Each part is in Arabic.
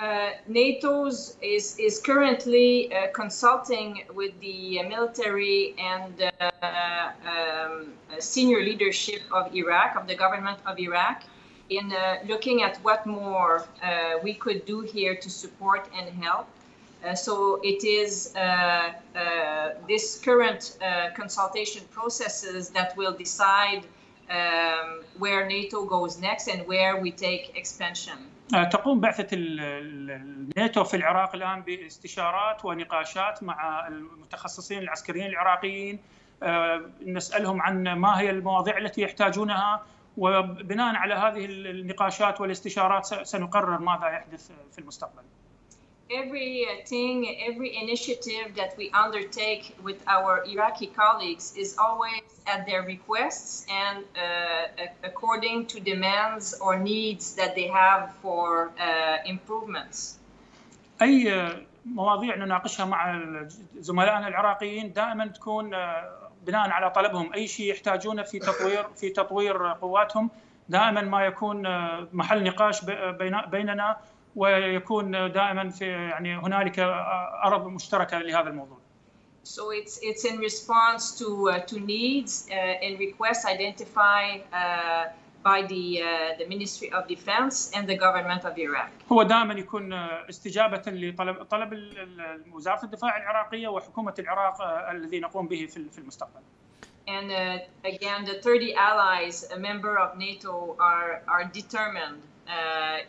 Uh, NATO's is, is currently uh, consulting with the military and uh, um, senior leadership of Iraq, of the government of Iraq, in uh, looking at what more uh, we could do here to support and help. Uh, so it is this current consultation processes that will decide um, where NATO goes next and where we take expansion. تقوم بعثة الناتو في العراق الآن باستشارات ونقاشات مع المتخصصين العسكريين العراقيين نسألهم عن ما هي المواضيع التي يحتاجونها وبناء على هذه النقاشات والاستشارات سنقرر ماذا يحدث في المستقبل. every thing, every initiative that we undertake with our Iraqi colleagues is always at their requests and uh, according to demands or needs that they have for uh, improvements. أي مواضيع نناقشها مع زملائنا العراقيين دائما تكون بناء على طلبهم اي شيء يحتاجونه في تطوير في تطوير قواتهم دائما ما يكون محل نقاش بيننا ويكون دائما في يعني هنالك ارض مشتركه لهذا الموضوع. So it's it's in response to uh, to needs uh, and requests identified uh, by the uh, the Ministry of Defense and the government of Iraq. هو دائما يكون استجابه لطلب طلب وزاره الدفاع العراقيه وحكومه العراق الذي نقوم به في في المستقبل. And uh, again, the 30 allies, a member of NATO, are are determined uh,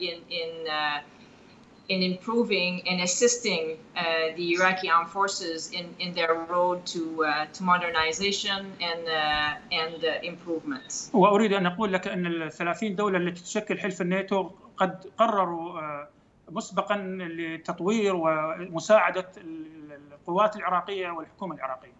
in in uh, in improving and assisting uh, the Iraqi armed forces in, in their road to uh, to modernization and uh, and improvements. واريد ان أقول لك ان ال 30 دوله التي تشكل حلف الناتو قد قرروا مسبقا لتطوير ومساعده القوات العراقيه والحكومة العراقيه.